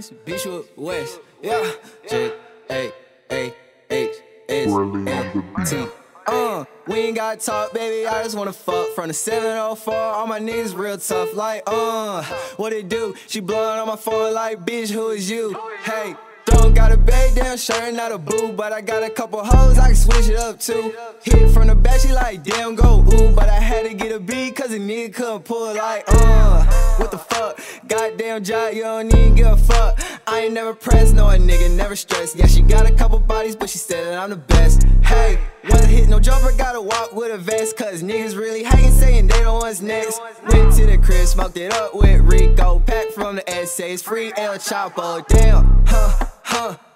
bitch with West. Yeah. J A A H S M T. Uh, we ain't got talk, baby. I just wanna fuck from the 704. All my niggas real tough, like, uh, what it do? She blowing on my phone, like, bitch, who is you? Hey. Don't got a bag damn shirt, not a boo, but I got a couple hoes I can switch it up too. Hit from the back, she like, damn, go ooh, but I had to get a beat, cause a nigga couldn't pull like, uh, what the fuck? Goddamn job, you don't even give a fuck. I ain't never pressed, no a nigga, never stressed. Yeah, she got a couple bodies, but she said that I'm the best. Hey, wasn't hit no jumper, gotta walk with a vest, cause niggas really hating, saying they don't what's next. Went to the crib, smoked it up with Rico, pack from the essays, free El Chapo, damn, huh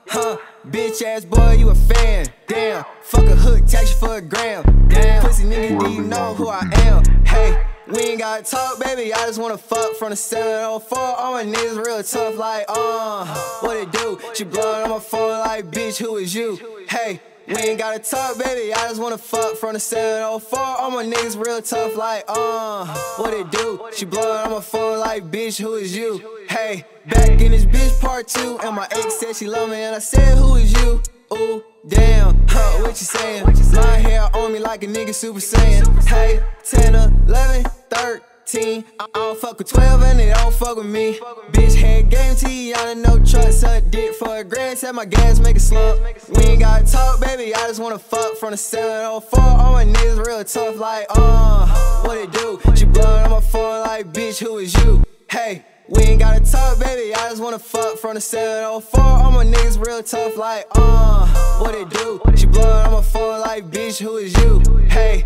huh. Bitch ass boy, you a fan. Damn, fuck a hook, tax you for a gram. Damn, pussy nigga, do you know who I am? Hey, we ain't gotta talk, baby. I just wanna fuck from the 704. All my niggas real tough, like, uh, what it do? She blowing on my phone, like, bitch, who is you? Hey. We ain't gotta talk, baby. I just wanna fuck from the 704. All my niggas real tough, like, uh, what it do? She blowing on my phone, like, bitch, who is you? Hey, back in this bitch part two. And my ex said she love me, and I said, who is you? Ooh, damn, huh, what you saying? My hair on me like a nigga Super Saiyan. Hey, 10, 11, 13. I don't fuck with 12 and they don't fuck with me. Bitch had game T on no truck, suck dick grand, tell my gas make a slump. We ain't gotta talk, baby, I just wanna fuck from the 704. All my niggas real tough, like, uh, what it do? She blowing on my phone like, bitch, who is you? Hey. We ain't gotta talk, baby. I just wanna fuck from the 704. All my niggas real tough, like, uh, what it do? She blowing on my phone, like, bitch, who is you? Hey.